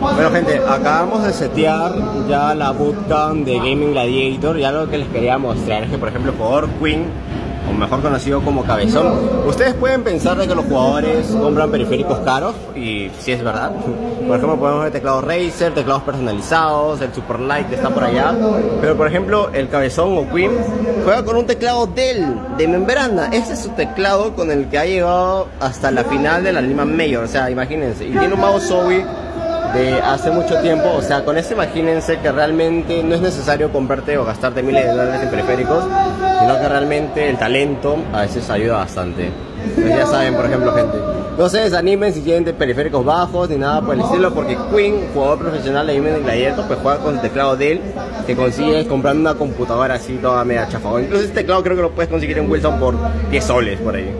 Bueno gente, acabamos de setear ya la bootcamp de Gaming Gladiator. Y algo que les quería mostrar es que por ejemplo el jugador Queen o mejor conocido como Cabezón. Ustedes pueden pensar de que los jugadores compran periféricos caros, y si es verdad. Por ejemplo, podemos ver teclados Razer, teclados personalizados, el Super Light que está por allá. Pero por ejemplo, el Cabezón o Queen juega con un teclado Dell de membrana. Este es su teclado con el que ha llegado hasta la final de la Lima Mayor. O sea, imagínense. Y tiene un mouse Zoe de hace mucho tiempo. O sea, con esto imagínense que realmente no es necesario comprarte o gastarte miles de dólares en periféricos, sino que realmente el talento a veces ayuda bastante. Pues ya saben, por ejemplo, gente. No se desanimen si tienen periféricos bajos ni nada por el estilo, porque Queen, jugador profesional de Gaming Gladiator, pues juega con el teclado de él, que consigues comprando una computadora así toda media chafada. Incluso este teclado creo que lo puedes conseguir en Wilson por 10 soles por ahí.